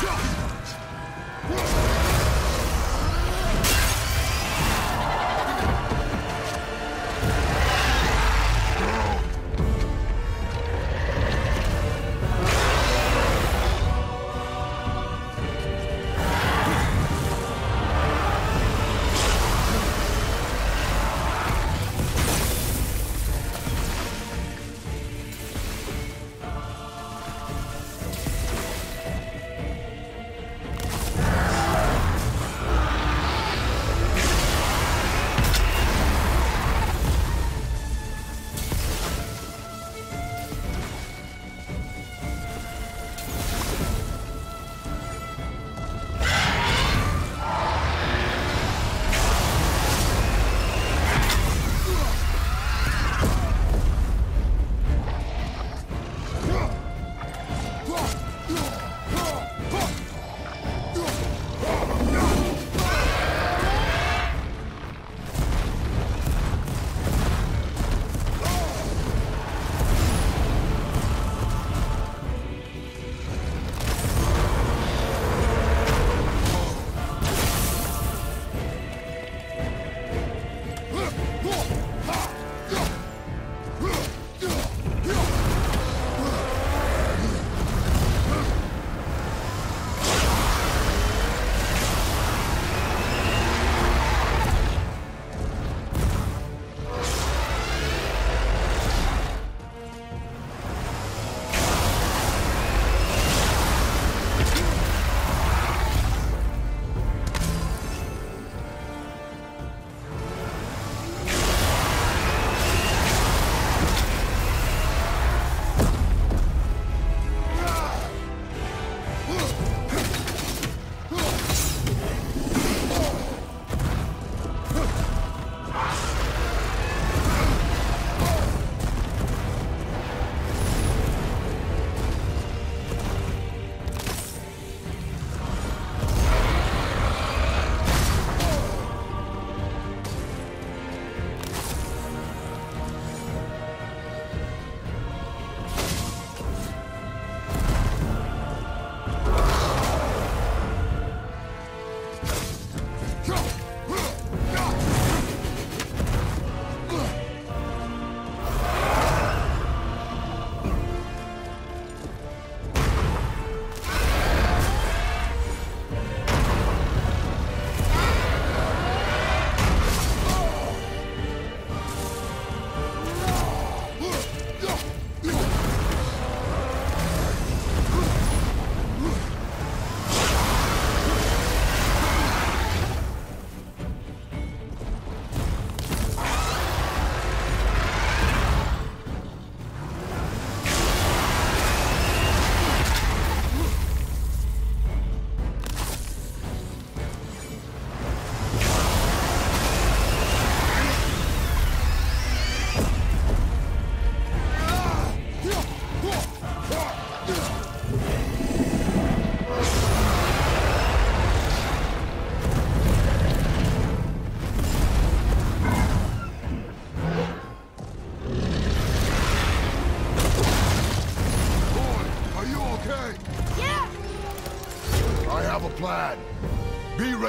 Go!